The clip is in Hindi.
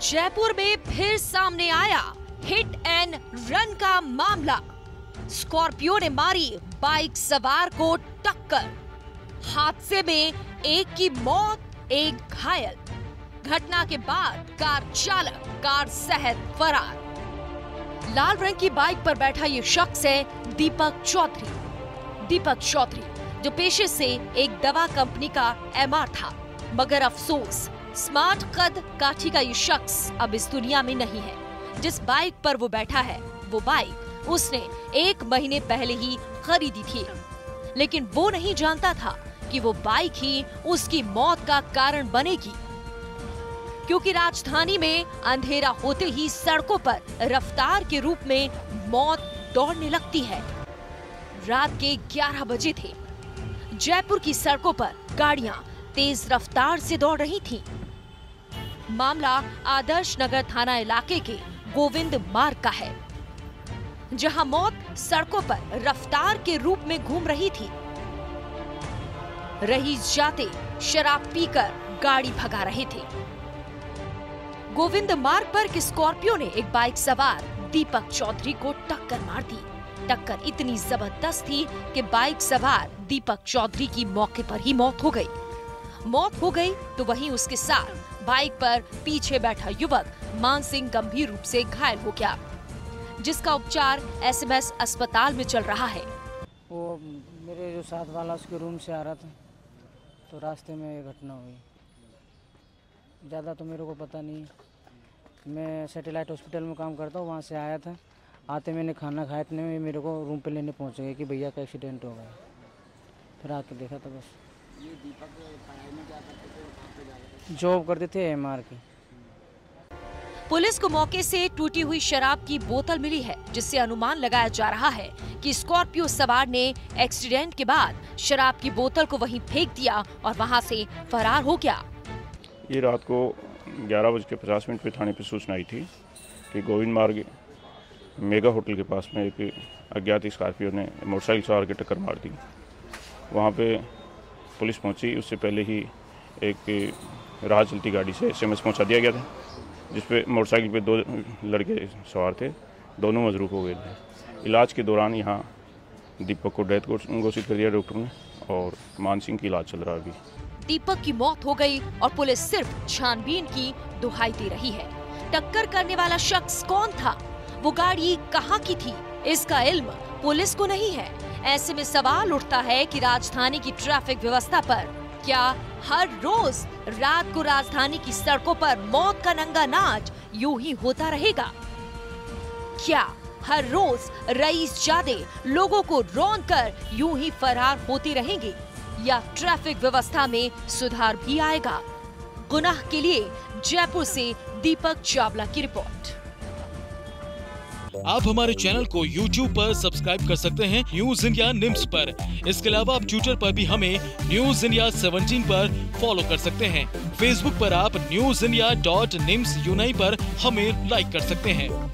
जयपुर में फिर सामने आया हिट एंड रन का मामला। स्कॉर्पियो ने मारी बाइक सवार को टक्कर। हादसे में एक की मौत, एक घायल। घटना के बाद कार चालक, कार सहित फरार। लाल रंग की बाइक पर बैठा ये शख्स है दीपक चौधरी। दीपक चौधरी, जो पेशे से एक दवा कंपनी का एमआर था, मगर अफसोस स्मार्ट कद काठी का ये शख्स अब इस दुनिया में नहीं है। जिस बाइक पर वो बैठा है, वो बाइक उसने एक महीने पहले ही खरीदी थी। लेकिन वो नहीं जानता था कि वो बाइक ही उसकी मौत का कारण बनेगी। क्योंकि राजधानी में अंधेरा होते ही सड़कों पर रफ्तार के रूप में मौत दौड़ने लगती है। रात के 11 बजे थे। जयपुर की सड़कों पर गाड़ियाँ तेज रफ्तार से दौड़ रही थी। मामला आदर्श नगर थाना इलाके के गोविंद मार्ग का है, जहाँ मौत सड़कों पर रफ्तार के रूप में घूम रही थी। रईस जाते शराब पीकर गाड़ी भगा रहे थे। गोविंद मार्ग पर स्कॉर्पियो ने एक बाइक सवार दीपक चौधरी को टक्कर मार दी। टक्कर इतनी ज़बरदस्त थी कि बाइक सवार दीपक चौधरी की मौके पर ही मौत हो गई। मौत हो गई तो वहीं उसके साथ बाइक पर पीछे बैठा युवक मान सिंह गंभीर रूप से घायल हो गया, जिसका उपचार एसएमएस अस्पताल में चल रहा है। वो मेरे जो साथ वाला उसके रूम से आ रहा था तो रास्ते में ये घटना हुई। ज़्यादा तो मेरे को पता नहीं। मैं सैटेलाइट हॉस्पिटल में काम करता हूँ, वहाँ से आया था। आते मैंने खाना खाया, इतने में मेरे को रूम पे लेने पहुँच गए कि भैया का एक्सीडेंट हो गया। फिर आके देखा था बस। जॉब करते थे एम की। पुलिस को मौके से टूटी हुई शराब की बोतल मिली है जिससे अनुमान लगाया जा रहा है कि स्कॉर्पियो सवार ने एक्सीडेंट के बाद शराब की बोतल को वहीं फेंक दिया और वहाँ से फरार हो गया। ये रात को ग्यारह बज के पचास मिनट पे थाने पे सूचना आई थी कि गोविंद मार्ग मेगा होटल के पास में एक अज्ञात स्कॉर्पियो ने मोटरसाइकिल सवार के टक्कर मार दी। वहाँ पे पुलिस पहुँची, उससे पहले ही एक राह चलती गाड़ी से एसएमएस पहुँचा दिया गया था जिस पे मोटरसाइकिल पे दो लड़के सवार थे, दोनों मजरूक हो गए थे। इलाज के दौरान यहाँ दीपक को डेथ घोषित कर दिया डॉक्टर ने और मान सिंह की इलाज चल रहा अभी। दीपक की मौत हो गई और पुलिस सिर्फ़ छानबीन की दुहाई दे रही है। टक्कर करने वाला शख्स कौन था? वो गाड़ी कहाँ की थी? इसका इल्म पुलिस को नहीं है। ऐसे में सवाल उठता है कि राजधानी की ट्रैफ़िक व्यवस्था पर क्या हर रोज रात को राजधानी की सड़कों पर मौत का नंगा नाच यूँ ही होता रहेगा? क्या हर रोज रईस जादे लोगों को रौन कर यूँ ही फरार होती रहेंगे? या ट्रैफ़िक व्यवस्था में सुधार भी आएगा? गुनाह के लिए जयपुर से दीपक चावला की रिपोर्ट। आप हमारे चैनल को YouTube पर सब्सक्राइब कर सकते हैं न्यूज़ इंडिया निम्स पर। इसके अलावा आप ट्विटर पर भी हमें न्यूज़ इंडिया 17 पर फॉलो कर सकते हैं। फेसबुक पर आप न्यूज़ इंडिया डॉट निम्स यूनाई पर हमें लाइक कर सकते हैं।